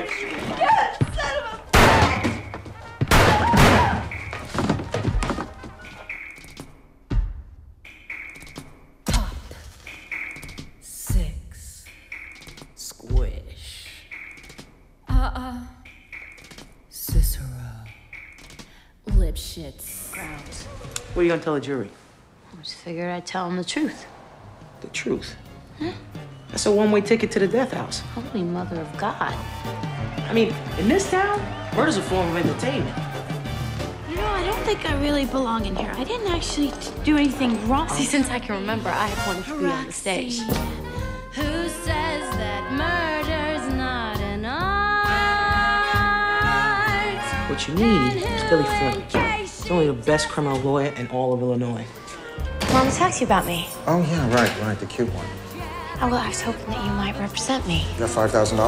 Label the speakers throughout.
Speaker 1: life, sweetheart. Yes, son of a. Six. Squish. Uh-uh. Cicero. Lipschitz.
Speaker 2: Grounds.
Speaker 3: What are you gonna tell the jury?
Speaker 2: I just figured I'd tell them the truth.
Speaker 3: The truth?
Speaker 2: Huh?
Speaker 3: That's a one-way ticket to the death house.
Speaker 2: Holy Mother of God.
Speaker 3: I mean, in this town, murder's a form of entertainment.
Speaker 2: You know, I don't think I really belong in here. I didn't actually do anything wrong. See, since I can remember, I have wanted to be on the stage.
Speaker 1: Who says that murder's not an art?
Speaker 3: What you need is Billy Flynn. He's only the best criminal lawyer in all of Illinois.
Speaker 2: Mom talked to you about me.
Speaker 4: Oh, yeah, right, right, the cute one.
Speaker 2: Oh, well, I was hoping that you might represent me.
Speaker 4: You got $5,000?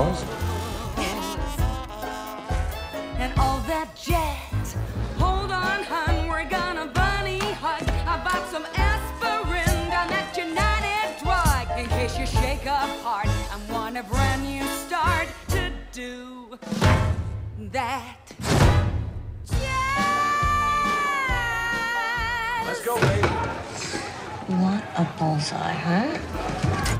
Speaker 1: and all that jazz. Hold on, hun, we're gonna bunny hug. I bought some aspirin down at United Drug in case you shake up hard and want a brand new start to do that. Let's
Speaker 5: go, baby.
Speaker 2: You want a bullseye, huh?